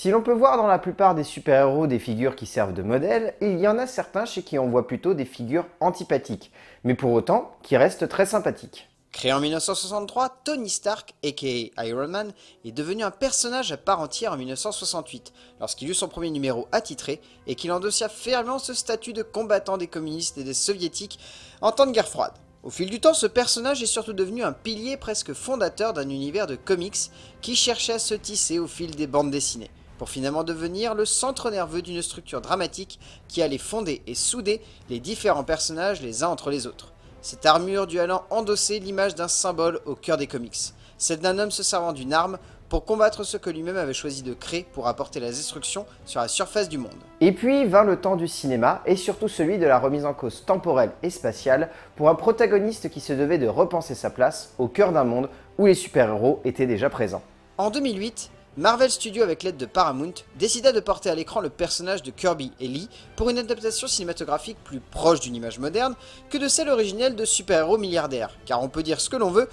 Si l'on peut voir dans la plupart des super-héros des figures qui servent de modèle, il y en a certains chez qui on voit plutôt des figures antipathiques, mais pour autant qui restent très sympathiques. Créé en 1963, Tony Stark, aka Iron Man, est devenu un personnage à part entière en 1968, lorsqu'il eut son premier numéro attitré et qu'il endossia fièrement ce statut de combattant des communistes et des soviétiques en temps de guerre froide. Au fil du temps, ce personnage est surtout devenu un pilier presque fondateur d'un univers de comics qui cherchait à se tisser au fil des bandes dessinées, pour finalement devenir le centre nerveux d'une structure dramatique qui allait fonder et souder les différents personnages les uns entre les autres. Cette armure dut allant endosser l'image d'un symbole au cœur des comics, celle d'un homme se servant d'une arme pour combattre ce que lui-même avait choisi de créer pour apporter la destruction sur la surface du monde. Et puis vint le temps du cinéma, et surtout celui de la remise en cause temporelle et spatiale pour un protagoniste qui se devait de repenser sa place au cœur d'un monde où les super-héros étaient déjà présents. En 2008, Marvel Studios, avec l'aide de Paramount, décida de porter à l'écran le personnage de Kirby et Lee pour une adaptation cinématographique plus proche d'une image moderne que de celle originelle de super-héros milliardaires, car on peut dire ce que l'on veut,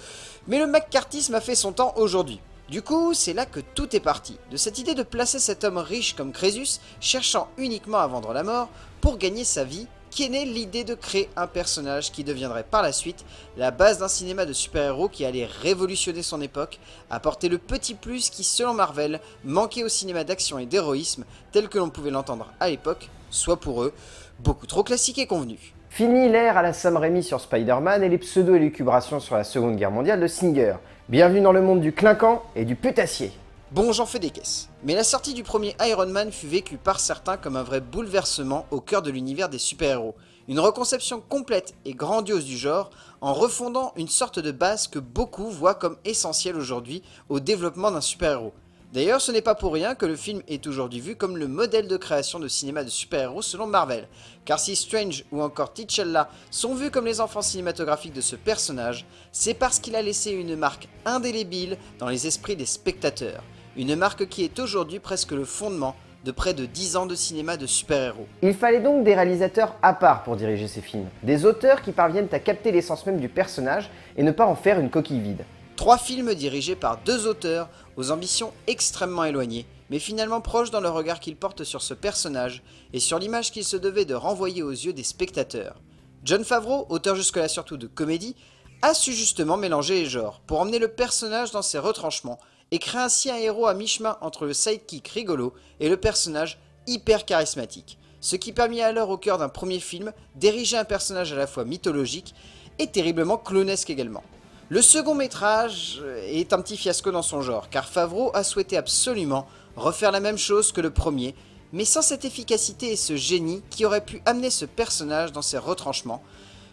mais le McCarthyisme a fait son temps aujourd'hui. Du coup, c'est là que tout est parti, de cette idée de placer cet homme riche comme Crésus, cherchant uniquement à vendre la mort, pour gagner sa vie, qui est née l'idée de créer un personnage qui deviendrait par la suite la base d'un cinéma de super-héros qui allait révolutionner son époque, apporter le petit plus qui, selon Marvel, manquait au cinéma d'action et d'héroïsme tel que l'on pouvait l'entendre à l'époque, soit pour eux, beaucoup trop classique et convenu. Fini l'ère à la Sam Raimi sur Spider-Man et les pseudo-élucubrations sur la Seconde Guerre mondiale de Singer. Bienvenue dans le monde du clinquant et du putassier. Bon, j'en fais des caisses. Mais la sortie du premier Iron Man fut vécue par certains comme un vrai bouleversement au cœur de l'univers des super-héros. Une reconception complète et grandiose du genre, en refondant une sorte de base que beaucoup voient comme essentielle aujourd'hui au développement d'un super-héros. D'ailleurs, ce n'est pas pour rien que le film est aujourd'hui vu comme le modèle de création de cinéma de super-héros selon Marvel. Car si Strange ou encore T'Challa sont vus comme les enfants cinématographiques de ce personnage, c'est parce qu'il a laissé une marque indélébile dans les esprits des spectateurs. Une marque qui est aujourd'hui presque le fondement de près de 10 ans de cinéma de super-héros. Il fallait donc des réalisateurs à part pour diriger ces films, des auteurs qui parviennent à capter l'essence même du personnage et ne pas en faire une coquille vide. Trois films dirigés par deux auteurs aux ambitions extrêmement éloignées, mais finalement proches dans le regard qu'ils portent sur ce personnage et sur l'image qu'il se devait de renvoyer aux yeux des spectateurs. John Favreau, auteur jusque-là surtout de comédie, a su justement mélanger les genres pour emmener le personnage dans ses retranchements et créer ainsi un héros à mi-chemin entre le sidekick rigolo et le personnage hyper charismatique, ce qui permit alors au cœur d'un premier film d'ériger un personnage à la fois mythologique et terriblement clonesque également. Le second métrage est un petit fiasco dans son genre, car Favreau a souhaité absolument refaire la même chose que le premier, mais sans cette efficacité et ce génie qui aurait pu amener ce personnage dans ses retranchements,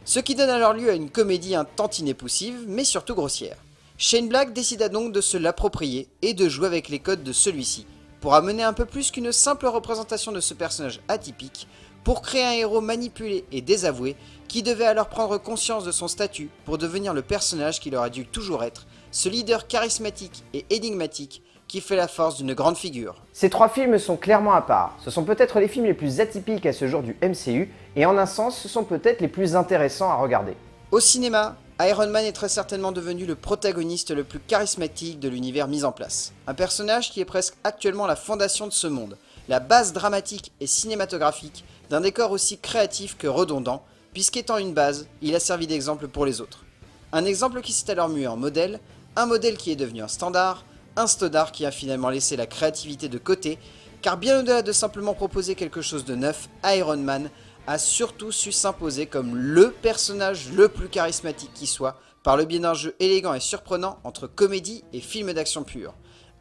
ce qui donne alors lieu à une comédie un tantinet poussive, mais surtout grossière. Shane Black décida donc de se l'approprier et de jouer avec les codes de celui-ci, pour amener un peu plus qu'une simple représentation de ce personnage atypique, pour créer un héros manipulé et désavoué qui devait alors prendre conscience de son statut pour devenir le personnage qu'il aurait dû toujours être, ce leader charismatique et énigmatique qui fait la force d'une grande figure. Ces trois films sont clairement à part. Ce sont peut-être les films les plus atypiques à ce jour du MCU, et en un sens, ce sont peut-être les plus intéressants à regarder. Au cinéma, Iron Man est très certainement devenu le protagoniste le plus charismatique de l'univers mis en place. Un personnage qui est presque actuellement la fondation de ce monde, la base dramatique et cinématographique d'un décor aussi créatif que redondant, puisqu'étant une base, il a servi d'exemple pour les autres. Un exemple qui s'est alors mué en modèle, un modèle qui est devenu un standard, un standard qui a finalement laissé la créativité de côté, car bien au-delà de simplement proposer quelque chose de neuf, Iron Man a surtout su s'imposer comme LE personnage le plus charismatique qui soit, par le biais d'un jeu élégant et surprenant entre comédie et film d'action pure.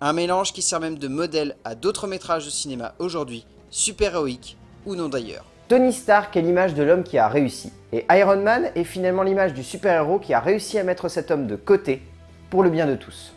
Un mélange qui sert même de modèle à d'autres métrages de cinéma aujourd'hui, super-héroïques ou non d'ailleurs. Tony Stark est l'image de l'homme qui a réussi, et Iron Man est finalement l'image du super-héros qui a réussi à mettre cet homme de côté pour le bien de tous.